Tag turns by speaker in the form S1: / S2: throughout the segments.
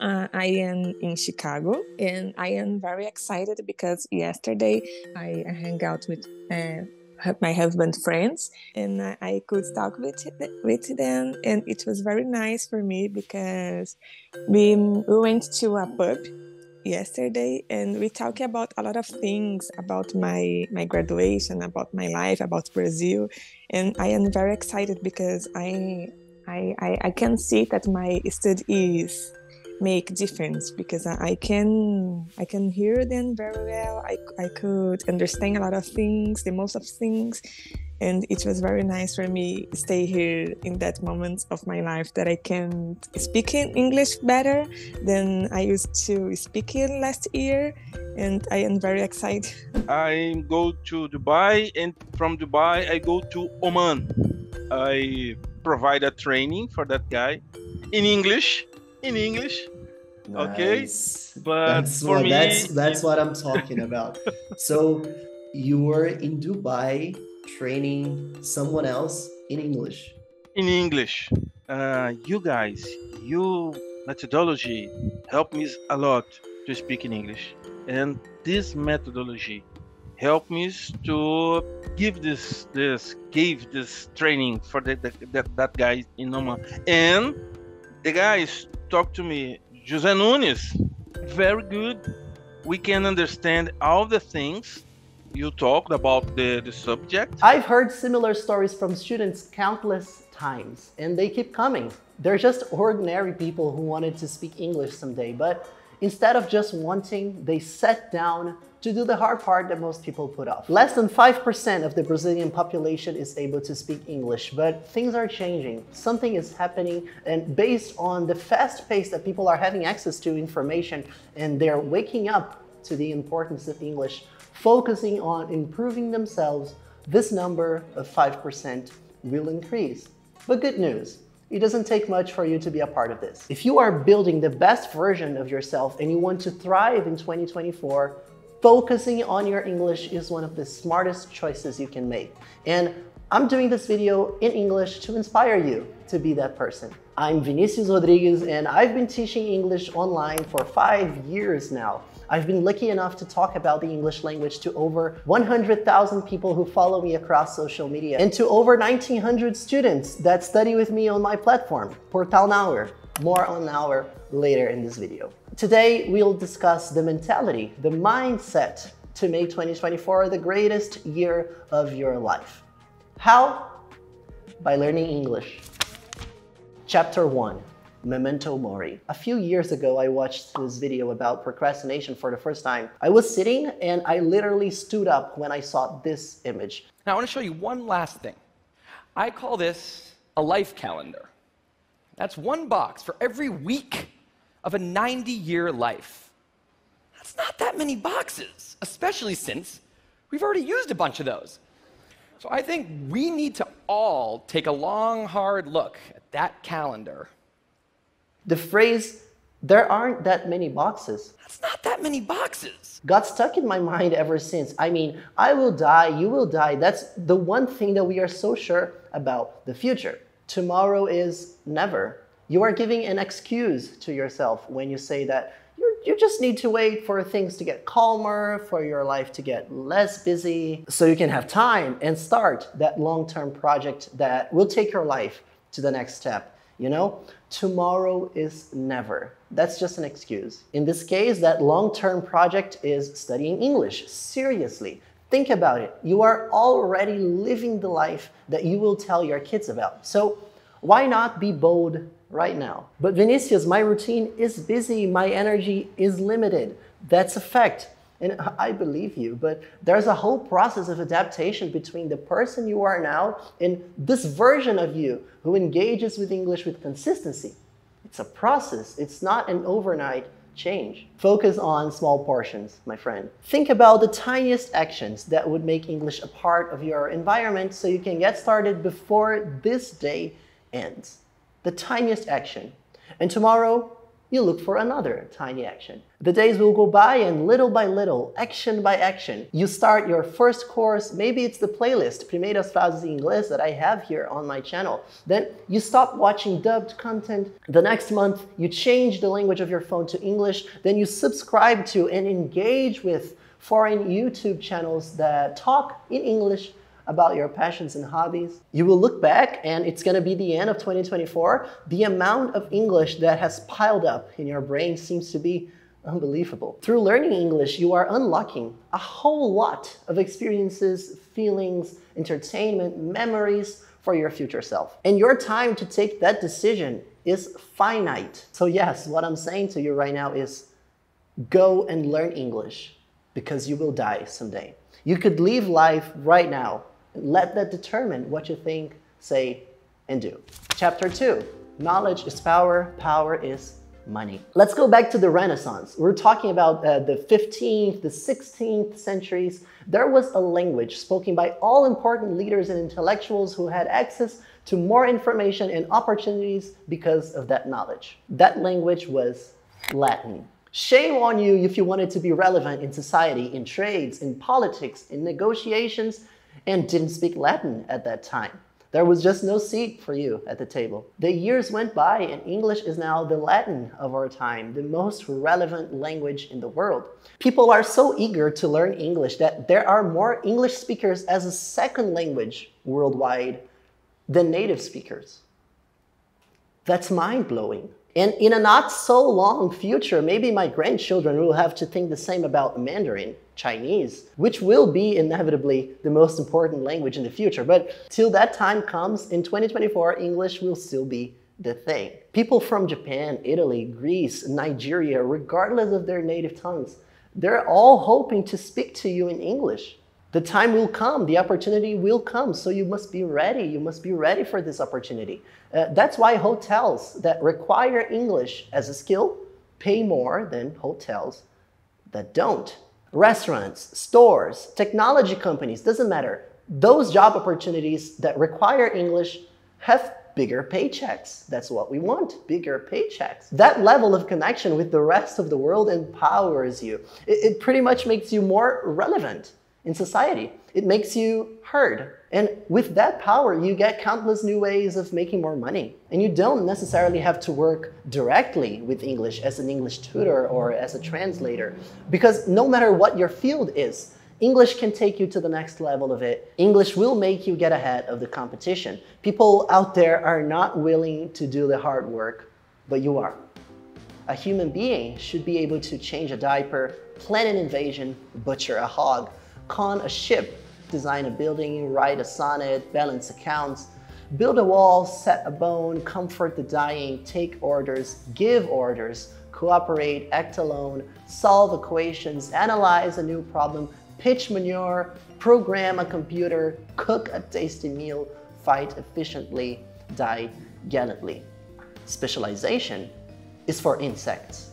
S1: uh, I am in Chicago and I am very excited because yesterday I hang out with uh, my husband's friends and I could talk with with them and it was very nice for me because we, we went to a pub yesterday and we talked about a lot of things about my my graduation about my life about brazil and i am very excited because i i i, I can see that my studies make difference because I, can I can hear them very well. I, I could understand a lot of things, the most of things, and it was very nice for me stay here in that moment of my life that I can speak in English better than I used to speak in last year, and I am very excited.
S2: I go to Dubai, and from Dubai I go to Oman. I provide a training for that guy in English in English. Nice. Okay, but
S3: that's
S2: for
S3: what,
S2: me,
S3: that's that's what I'm talking about. so you were in Dubai training someone else in English.
S2: In English, uh, you guys, you methodology helped me a lot to speak in English, and this methodology helped me to give this this gave this training for the, the, that that guy in Oman, and the guys talked to me, Jose Nunes, very good. We can understand all the things you talked about the, the subject.
S4: I've heard similar stories from students countless times, and they keep coming. They're just ordinary people who wanted to speak English someday, but instead of just wanting, they sat down to do the hard part that most people put off. Less than 5% of the Brazilian population is able to speak English, but things are changing. Something is happening, and based on the fast pace that people are having access to information and they're waking up to the importance of English, focusing on improving themselves, this number of 5% will increase. But good news, it doesn't take much for you to be a part of this. If you are building the best version of yourself and you want to thrive in 2024, focusing on your English is one of the smartest choices you can make. And I'm doing this video in English to inspire you to be that person. I'm Vinicius Rodrigues and I've been teaching English online for five years now. I've been lucky enough to talk about the English language to over 100,000 people who follow me across social media and to over 1,900 students that study with me on my platform, Portal Nower. More on Nower later in this video. Today, we'll discuss the mentality, the mindset to make 2024 the greatest year of your life. How? By learning English. Chapter 1 Memento Mori. A few years ago, I watched this video about procrastination for the first time. I was sitting and I literally stood up when I saw this image.
S5: Now, I want to show you one last thing. I call this a life calendar. That's one box for every week of a 90 year life. That's not that many boxes, especially since we've already used a bunch of those. So I think we need to all take a long, hard look at that calendar.
S4: The phrase, there aren't that many boxes.
S5: That's not that many boxes.
S4: Got stuck in my mind ever since. I mean, I will die, you will die. That's the one thing that we are so sure about the future. Tomorrow is never. You are giving an excuse to yourself when you say that you just need to wait for things to get calmer, for your life to get less busy, so you can have time and start that long-term project that will take your life to the next step. You know, tomorrow is never. That's just an excuse. In this case, that long-term project is studying English. Seriously, think about it. You are already living the life that you will tell your kids about. So why not be bold right now. But Vinicius, my routine is busy, my energy is limited. That's a fact. And I believe you, but there's a whole process of adaptation between the person you are now and this version of you who engages with English with consistency. It's a process, it's not an overnight change. Focus on small portions, my friend. Think about the tiniest actions that would make English a part of your environment so you can get started before this day ends the tiniest action. And tomorrow, you look for another tiny action. The days will go by and little by little, action by action, you start your first course, maybe it's the playlist, Primeiras Frases em Inglês that I have here on my channel. Then you stop watching dubbed content. The next month, you change the language of your phone to English. Then you subscribe to and engage with foreign YouTube channels that talk in English about your passions and hobbies. You will look back and it's going to be the end of 2024. The amount of English that has piled up in your brain seems to be unbelievable. Through learning English, you are unlocking a whole lot of experiences, feelings, entertainment, memories for your future self. And your time to take that decision is finite. So yes, what I'm saying to you right now is go and learn English because you will die someday. You could leave life right now let that determine what you think, say, and do. Chapter two, knowledge is power, power is money. Let's go back to the Renaissance. We're talking about uh, the 15th, the 16th centuries. There was a language spoken by all important leaders and intellectuals who had access to more information and opportunities because of that knowledge. That language was Latin. Shame on you if you wanted to be relevant in society, in trades, in politics, in negotiations, and didn't speak Latin at that time. There was just no seat for you at the table. The years went by, and English is now the Latin of our time, the most relevant language in the world. People are so eager to learn English that there are more English speakers as a second language worldwide than native speakers. That's mind blowing. And in a not so long future, maybe my grandchildren will have to think the same about Mandarin, Chinese, which will be inevitably the most important language in the future. But till that time comes, in 2024, English will still be the thing. People from Japan, Italy, Greece, Nigeria, regardless of their native tongues, they're all hoping to speak to you in English. The time will come, the opportunity will come, so you must be ready. You must be ready for this opportunity. Uh, that's why hotels that require English as a skill pay more than hotels that don't. Restaurants, stores, technology companies, doesn't matter. Those job opportunities that require English have bigger paychecks. That's what we want, bigger paychecks. That level of connection with the rest of the world empowers you. It, it pretty much makes you more relevant in society. It makes you heard. And with that power, you get countless new ways of making more money. And you don't necessarily have to work directly with English as an English tutor or as a translator. Because no matter what your field is, English can take you to the next level of it. English will make you get ahead of the competition. People out there are not willing to do the hard work, but you are. A human being should be able to change a diaper, plan an invasion, butcher a hog, con a ship, design a building, write a sonnet, balance accounts, build a wall, set a bone, comfort the dying, take orders, give orders, cooperate, act alone, solve equations, analyze a new problem, pitch manure, program a computer, cook a tasty meal, fight efficiently, die gallantly. Specialization is for insects.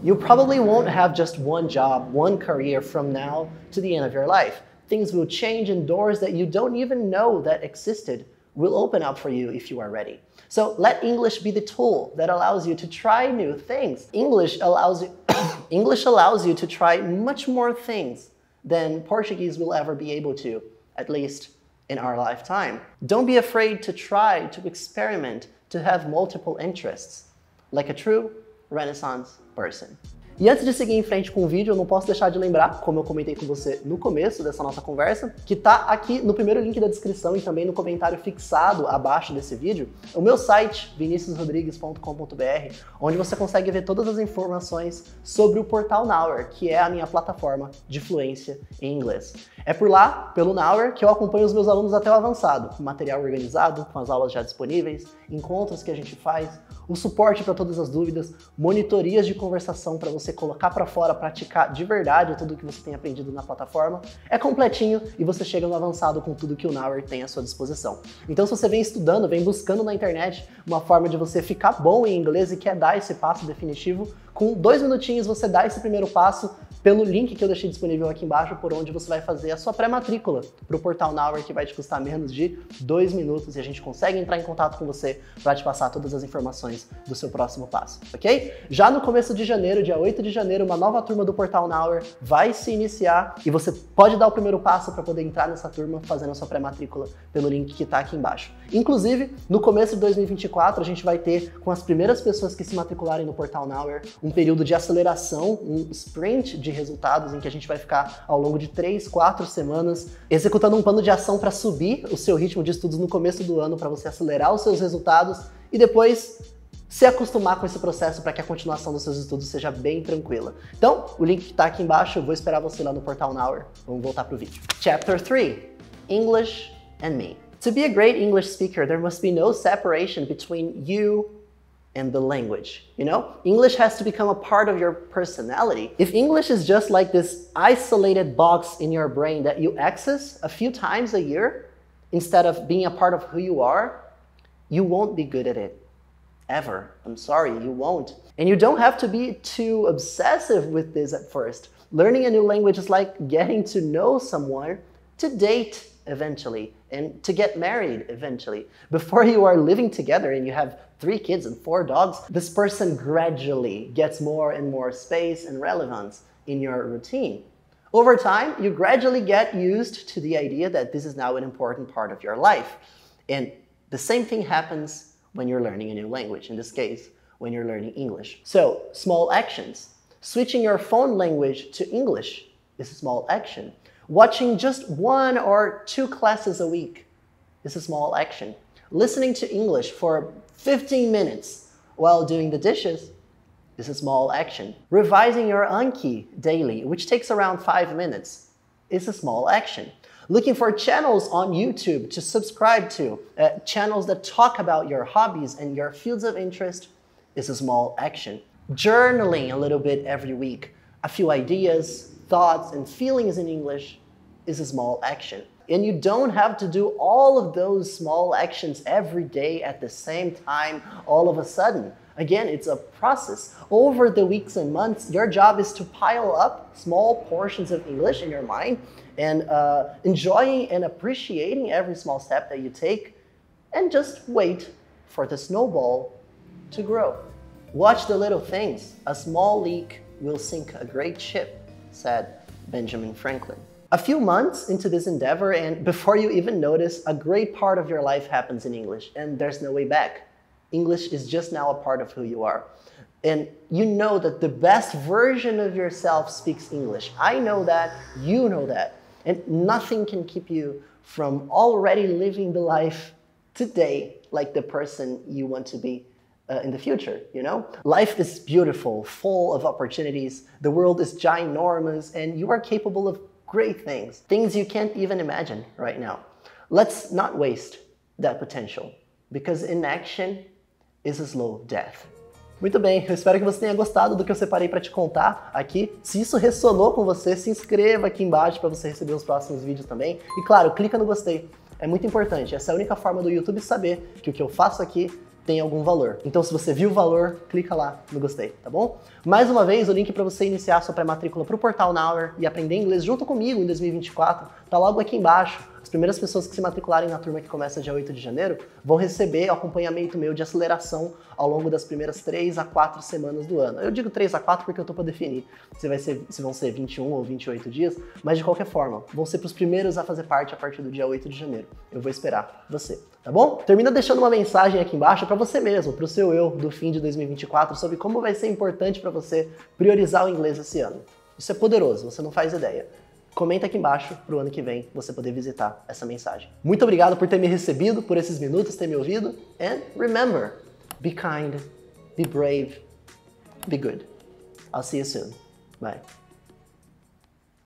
S4: You probably won't have just one job, one career from now to the end of your life. Things will change and doors that you don't even know that existed will open up for you if you are ready. So let English be the tool that allows you to try new things. English allows you, English allows you to try much more things than Portuguese will ever be able to, at least in our lifetime. Don't be afraid to try, to experiment, to have multiple interests. Like a true Renaissance person. E antes de seguir em frente com o vídeo, eu não posso deixar de lembrar, como eu comentei com você no começo dessa nossa conversa, que tá aqui no primeiro link da descrição e também no comentário fixado abaixo desse vídeo, o meu site, viniciusrodrigues.com.br, onde você consegue ver todas as informações sobre o Portal Nower, que é a minha plataforma de fluência em inglês. É por lá, pelo Nower, que eu acompanho os meus alunos até o avançado, material organizado, com as aulas já disponíveis, encontros que a gente faz, o suporte para todas as dúvidas, monitorias de conversação para você colocar para fora, praticar de verdade tudo que você tem aprendido na plataforma. É completinho e você chega no avançado com tudo que o Nauer tem à sua disposição. Então, se você vem estudando, vem buscando na internet uma forma de você ficar bom em inglês e quer dar esse passo definitivo, Com dois minutinhos você dá esse primeiro passo pelo link que eu deixei disponível aqui embaixo, por onde você vai fazer a sua pré-matrícula para o Portal Nower, que vai te custar menos de dois minutos e a gente consegue entrar em contato com você para te passar todas as informações do seu próximo passo, ok? Já no começo de janeiro, dia 8 de janeiro, uma nova turma do Portal Nower vai se iniciar e você pode dar o primeiro passo para poder entrar nessa turma fazendo a sua pré-matrícula pelo link que está aqui embaixo. Inclusive, no começo de 2024, a gente vai ter, com as primeiras pessoas que se matricularem no Portal Nower, um período de aceleração, um sprint de resultados, em que a gente vai ficar ao longo de três, quatro semanas executando um plano de ação para subir o seu ritmo de estudos no começo do ano, para você acelerar os seus resultados e depois se acostumar com esse processo para que a continuação dos seus estudos seja bem tranquila. Então, o link está aqui embaixo, eu vou esperar você lá no Portal Now. Vamos voltar para o vídeo. Chapter 3: English and Me. To be a great English speaker, there must be no separation between you and the language. You know, English has to become a part of your personality. If English is just like this isolated box in your brain that you access a few times a year instead of being a part of who you are, you won't be good at it. Ever. I'm sorry, you won't. And you don't have to be too obsessive with this at first. Learning a new language is like getting to know someone to date eventually and to get married eventually. Before you are living together and you have three kids and four dogs, this person gradually gets more and more space and relevance in your routine. Over time, you gradually get used to the idea that this is now an important part of your life. And the same thing happens when you're learning a new language, in this case, when you're learning English. So, small actions. Switching your phone language to English is a small action. Watching just one or two classes a week is a small action. Listening to English for 15 minutes while doing the dishes is a small action. Revising your Anki daily, which takes around 5 minutes, is a small action. Looking for channels on YouTube to subscribe to, uh, channels that talk about your hobbies and your fields of interest, is a small action. Journaling a little bit every week, a few ideas, thoughts, and feelings in English is a small action. And you don't have to do all of those small actions every day at the same time, all of a sudden. Again, it's a process. Over the weeks and months, your job is to pile up small portions of English in your mind and uh, enjoying and appreciating every small step that you take and just wait for the snowball to grow. Watch the little things. A small leak will sink a great ship, said Benjamin Franklin. A few months into this endeavor, and before you even notice, a great part of your life happens in English, and there's no way back. English is just now a part of who you are. And you know that the best version of yourself speaks English. I know that, you know that. And nothing can keep you from already living the life today like the person you want to be uh, in the future, you know? Life is beautiful, full of opportunities. The world is ginormous, and you are capable of great things, things you can't even imagine right now. Let's not waste that potential, because inaction is a slow death. Muito bem, eu espero que você tenha gostado do que eu separei para te contar aqui. Se isso ressonou com você, se inscreva aqui embaixo para você receber os próximos vídeos também. E claro, clica no gostei. É muito importante. Essa é a única forma do YouTube saber que o que eu faço aqui tem algum valor. Então, se você viu o valor, clica lá no gostei, tá bom? Mais uma vez, o link para você iniciar sua pré-matrícula para o Portal Nower e aprender inglês junto comigo em 2024 tá logo aqui embaixo. As primeiras pessoas que se matricularem na turma que começa dia 8 de janeiro vão receber acompanhamento meu de aceleração ao longo das primeiras 3 a 4 semanas do ano. Eu digo 3 a 4 porque eu tô para definir se, vai ser, se vão ser 21 ou 28 dias, mas de qualquer forma, vão ser para os primeiros a fazer parte a partir do dia 8 de janeiro. Eu vou esperar você, tá bom? Termina deixando uma mensagem aqui embaixo para você mesmo, para o seu eu do fim de 2024, sobre como vai ser importante para você priorizar o inglês esse ano. Isso é poderoso, você não faz ideia. Comenta aqui embaixo para o ano que vem você poder visitar essa mensagem. Muito obrigado por ter me recebido, por esses minutos, ter me ouvido. And remember, be kind, be brave, be good. I'll see you soon. Bye.